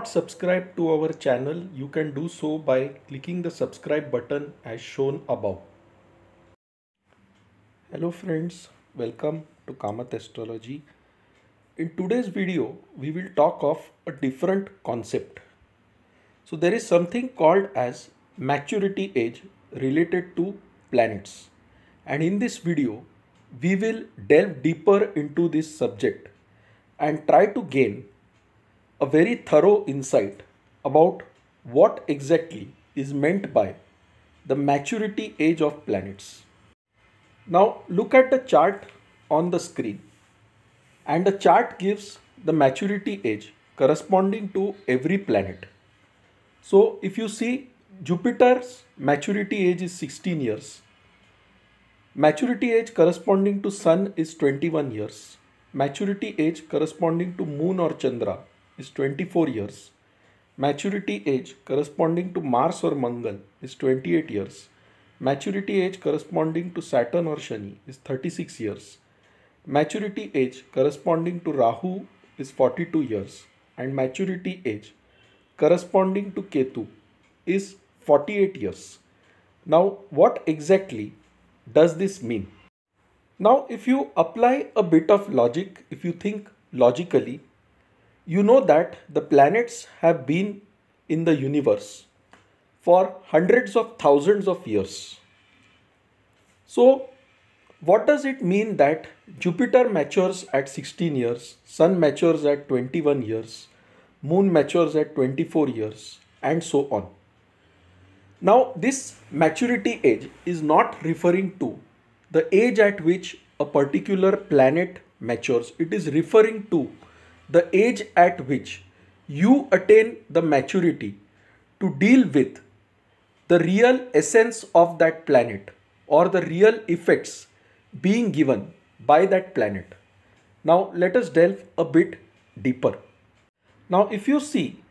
not subscribed to our channel, you can do so by clicking the subscribe button as shown above. Hello friends, welcome to Kamath Astrology. In today's video, we will talk of a different concept. So there is something called as maturity age related to planets. And in this video, we will delve deeper into this subject and try to gain a very thorough insight about what exactly is meant by the maturity age of planets. Now look at the chart on the screen and the chart gives the maturity age corresponding to every planet. So if you see Jupiter's maturity age is 16 years. Maturity age corresponding to Sun is 21 years. Maturity age corresponding to Moon or Chandra is 24 years. Maturity age corresponding to Mars or Mangal is 28 years. Maturity age corresponding to Saturn or Shani is 36 years. Maturity age corresponding to Rahu is 42 years. And maturity age corresponding to Ketu is 48 years. Now, what exactly does this mean? Now, if you apply a bit of logic, if you think logically, you know that the planets have been in the universe for hundreds of thousands of years. So, what does it mean that Jupiter matures at 16 years, Sun matures at 21 years, Moon matures at 24 years, and so on? Now, this maturity age is not referring to the age at which a particular planet matures, it is referring to the age at which you attain the maturity to deal with the real essence of that planet or the real effects being given by that planet. Now let us delve a bit deeper. Now if you see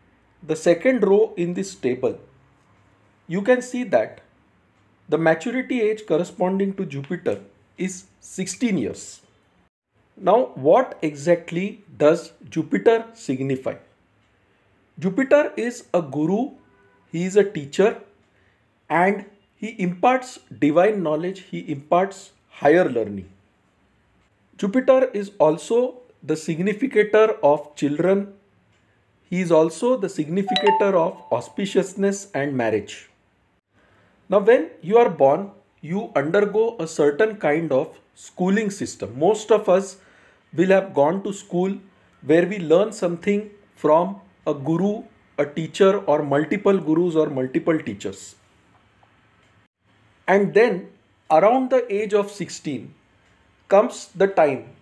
the second row in this table, you can see that the maturity age corresponding to Jupiter is 16 years. Now, what exactly does Jupiter signify? Jupiter is a guru, he is a teacher, and he imparts divine knowledge, he imparts higher learning. Jupiter is also the significator of children, he is also the significator of auspiciousness and marriage. Now, when you are born, you undergo a certain kind of schooling system. Most of us will have gone to school where we learn something from a guru, a teacher, or multiple gurus or multiple teachers. And then around the age of 16 comes the time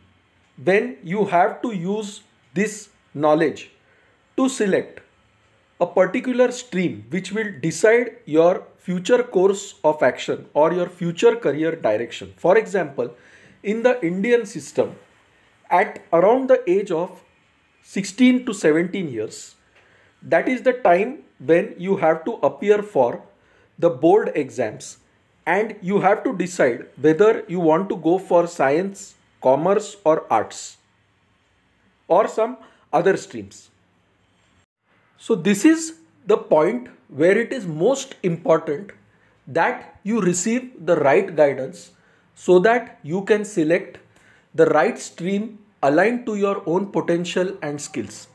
when you have to use this knowledge to select a particular stream which will decide your future course of action or your future career direction. For example, in the Indian system, at around the age of 16 to 17 years, that is the time when you have to appear for the board exams and you have to decide whether you want to go for science, commerce, or arts or some other streams. So, this is the point where it is most important that you receive the right guidance so that you can select the right stream aligned to your own potential and skills.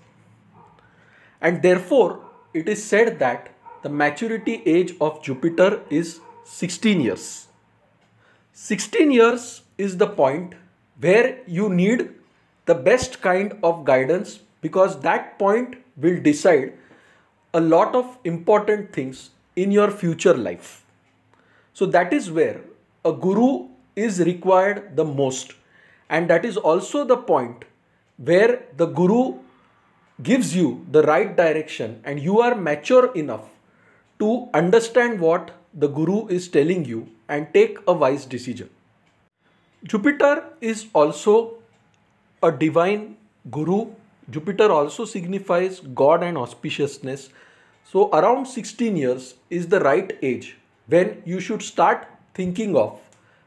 And therefore, it is said that the maturity age of Jupiter is 16 years. 16 years is the point where you need the best kind of guidance because that point will decide a lot of important things in your future life. So, that is where a guru is required the most and that is also the point where the guru gives you the right direction and you are mature enough to understand what the guru is telling you and take a wise decision. Jupiter is also a divine guru. Jupiter also signifies God and auspiciousness. So, around 16 years is the right age when you should start thinking of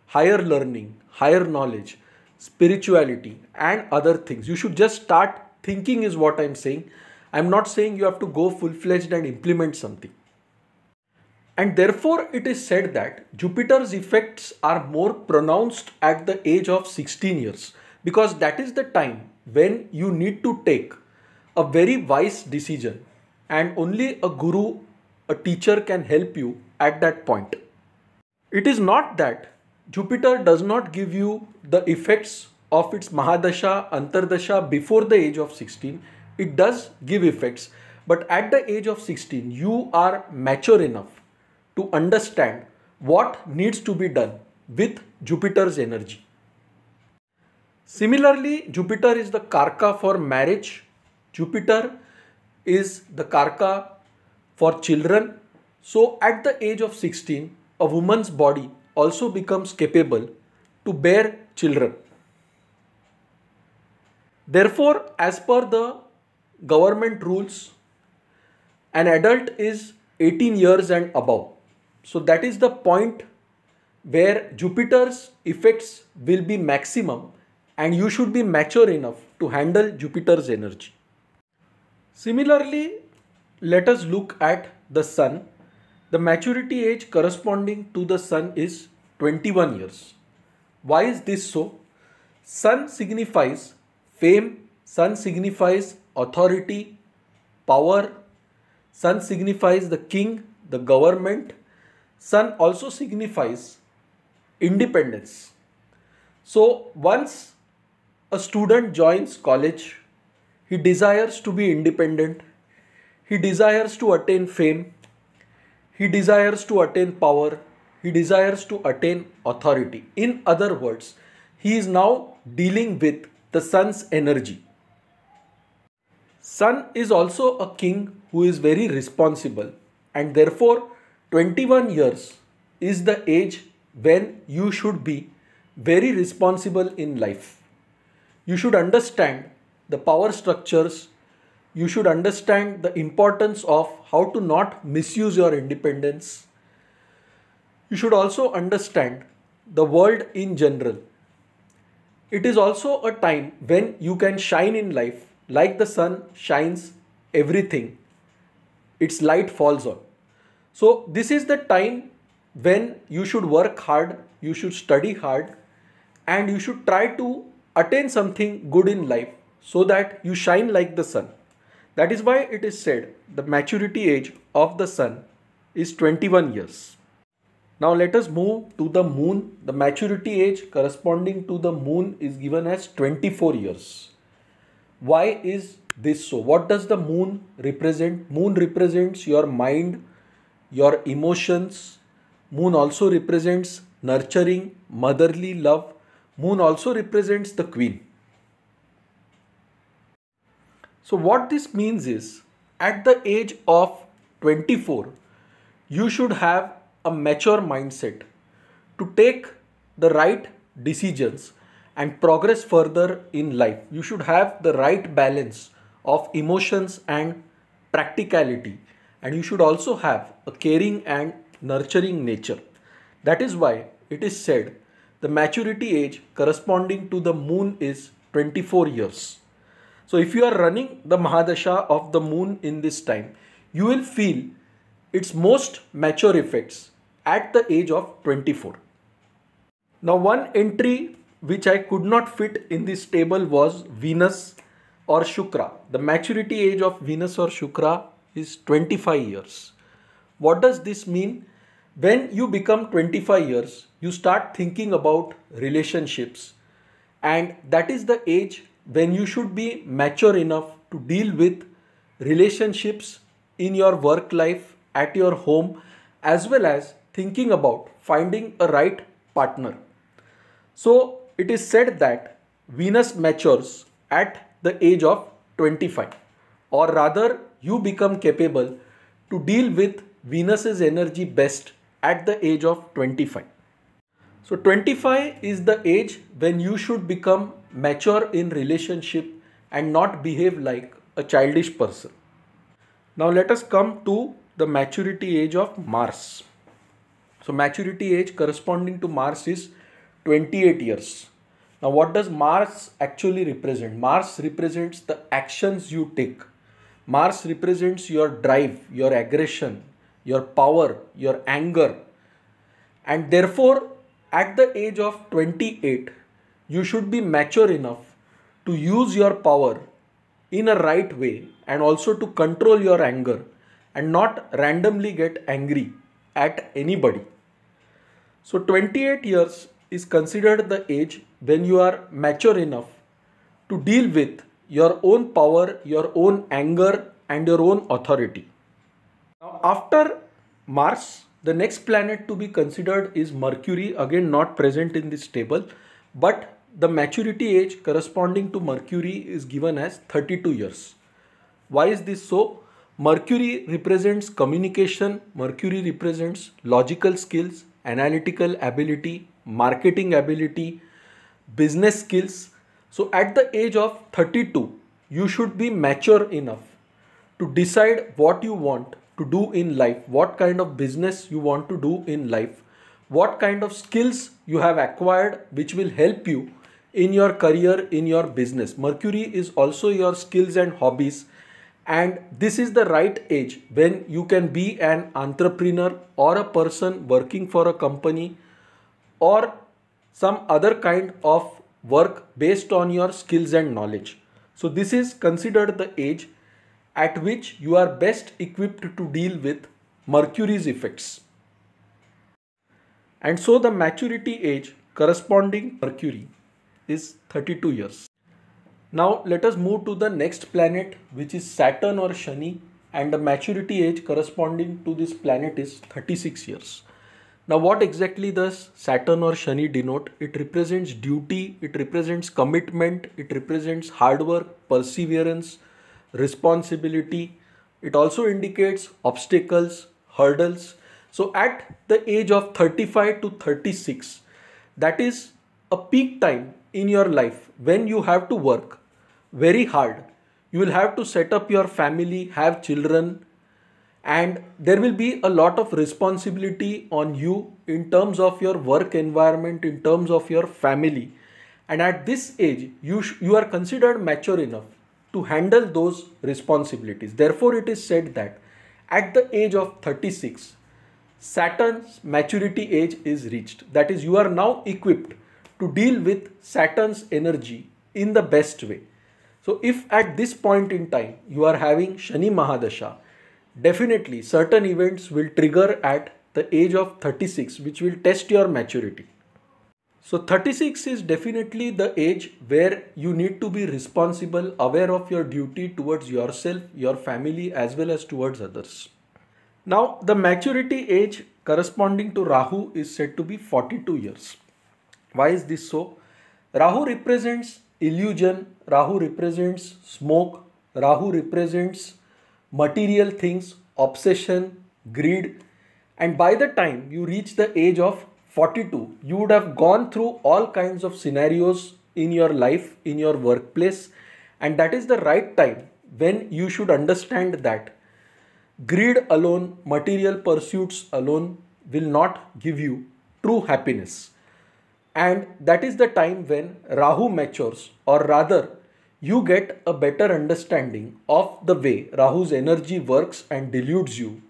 higher learning, higher knowledge, spirituality and other things you should just start thinking is what i'm saying I'm not saying you have to go full fledged and implement something. And therefore, it is said that Jupiter's effects are more pronounced at the age of 16 years because that is the time when you need to take a very wise decision, and only a guru, a teacher, can help you at that point. It is not that Jupiter does not give you the effects of its Mahadasha, Antardasha before the age of 16. It does give effects, but at the age of 16, you are mature enough to understand what needs to be done with Jupiter's energy. Similarly, Jupiter is the Karka for marriage. Jupiter is the Karka for children. So, at the age of 16, a woman's body also becomes capable to bear children. Therefore, as per the government rules, an adult is 18 years and above. So that is the point where Jupiter's effects will be maximum and you should be mature enough to handle Jupiter's energy. Similarly, let us look at the Sun. The maturity age corresponding to the Sun is 21 years. Why is this so? Sun signifies fame, Sun signifies authority, power, Sun signifies the king, the government, Sun also signifies independence. So once a student joins college, he desires to be independent, he desires to attain fame, he desires to attain power, he desires to attain authority. In other words, he is now dealing with the sun's energy. Sun is also a king who is very responsible and therefore 21 years is the age when you should be very responsible in life. You should understand the power structures. You should understand the importance of how to not misuse your independence. You should also understand the world in general. It is also a time when you can shine in life like the sun shines everything. Its light falls on. So, this is the time when you should work hard, you should study hard, and you should try to attain something good in life so that you shine like the sun. That is why it is said the maturity age of the sun is 21 years. Now let us move to the moon. The maturity age corresponding to the moon is given as 24 years. Why is this so? What does the moon represent? Moon represents your mind, your emotions. Moon also represents nurturing, motherly love. Moon also represents the queen. So, what this means is at the age of 24, you should have a mature mindset to take the right decisions and progress further in life. You should have the right balance of emotions and practicality and you should also have a caring and nurturing nature. That is why it is said the maturity age corresponding to the moon is 24 years. So if you are running the Mahadasha of the moon in this time, you will feel its most mature effects at the age of 24. Now one entry which I could not fit in this table was Venus or Shukra. The maturity age of Venus or Shukra is 25 years. What does this mean? When you become 25 years, you start thinking about relationships, and that is the age when you should be mature enough to deal with relationships in your work life, at your home, as well as thinking about finding a right partner. So, it is said that Venus matures at the age of 25, or rather, you become capable to deal with Venus's energy best at the age of 25. So 25 is the age when you should become mature in relationship and not behave like a childish person. Now let us come to the maturity age of Mars. So maturity age corresponding to Mars is 28 years. Now what does Mars actually represent? Mars represents the actions you take Mars represents your drive, your aggression, your power, your anger. And therefore, at the age of 28, you should be mature enough to use your power in a right way and also to control your anger and not randomly get angry at anybody. So 28 years is considered the age when you are mature enough to deal with your own power, your own anger, and your own authority. Now, after Mars, the next planet to be considered is Mercury, again not present in this table, but the maturity age corresponding to Mercury is given as 32 years. Why is this so? Mercury represents communication, Mercury represents logical skills, analytical ability, marketing ability, business skills. So at the age of 32, you should be mature enough to decide what you want to do in life, what kind of business you want to do in life, what kind of skills you have acquired which will help you in your career, in your business. Mercury is also your skills and hobbies and this is the right age when you can be an entrepreneur or a person working for a company or some other kind of work based on your skills and knowledge. So this is considered the age at which you are best equipped to deal with Mercury's effects. And so the maturity age corresponding Mercury is 32 years. Now let us move to the next planet which is Saturn or Shani and the maturity age corresponding to this planet is 36 years. Now what exactly does Saturn or Shani denote? It represents duty, it represents commitment, it represents hard work, perseverance, responsibility. It also indicates obstacles, hurdles. So at the age of 35 to 36, that is a peak time in your life when you have to work very hard. You will have to set up your family, have children, and there will be a lot of responsibility on you in terms of your work environment in terms of your family. And at this age you sh- you are considered mature enough to handle those responsibilities. Therefore it is said that at the age of 36 saturn's maturity age is reached. That is you are now equipped to deal with saturn's energy in the best way so if at this point in time you are having shani mahadasha definitely certain events will trigger at the age of 36 which will test your maturity. So 36 is definitely the age where you need to be responsible, aware of your duty towards yourself, your family as well as towards others. Now the maturity age corresponding to Rahu is said to be 42 years. Why is this so? Rahu represents illusion, Rahu represents smoke, Rahu represents material things, obsession, greed. And by the time you reach the age of 42, you would have gone through all kinds of scenarios in your life, in your workplace. And that is the right time when you should understand that greed alone, material pursuits alone will not give you true happiness. And that is the time when Rahu matures, or rather, you get a better understanding of the way Rahu's energy works and deludes you.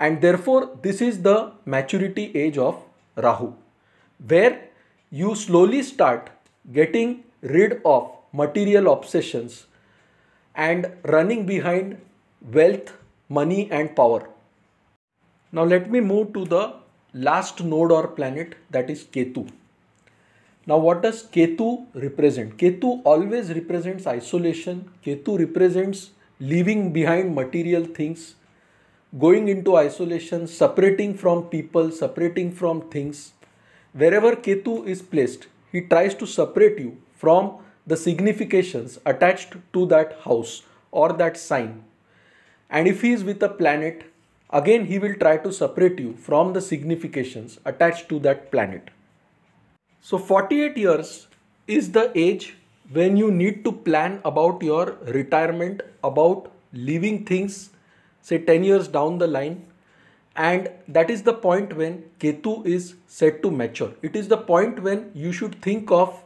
And therefore, this is the maturity age of Rahu, where you slowly start getting rid of material obsessions and running behind wealth, money, and power. Now, let me move to the last node or planet that is Ketu. Now, what does Ketu represent? Ketu always represents isolation. Ketu represents leaving behind material things, going into isolation, separating from people, separating from things. Wherever Ketu is placed, he tries to separate you from the significations attached to that house or that sign. And if he is with a planet, again he will try to separate you from the significations attached to that planet. So 48 years is the age when you need to plan about your retirement, about leaving things, say 10 years down the line. And that is the point when Ketu is set to mature. It is the point when you should think of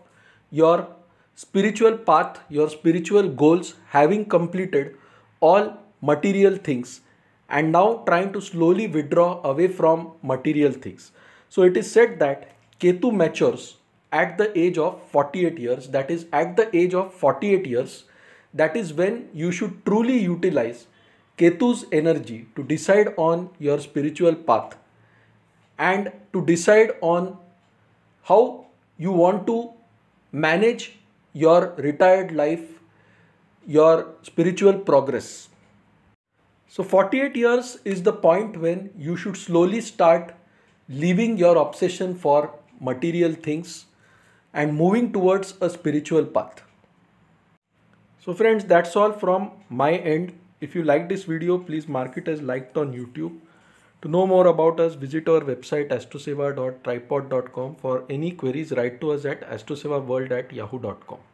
your spiritual path, your spiritual goals having completed all material things and now trying to slowly withdraw away from material things. So it is said that Ketu matures at the age of 48 years, that is, at the age of 48 years, that is when you should truly utilize Ketu's energy to decide on your spiritual path and to decide on how you want to manage your retired life, your spiritual progress. So, 48 years is the point when you should slowly start leaving your obsession for material things and moving towards a spiritual path. So friends, that's all from my end. If you like this video, please mark it as liked on YouTube. To know more about us, visit our website astroseva.tripod.com. For any queries, write to us at astrosevaworld at yahoo.com.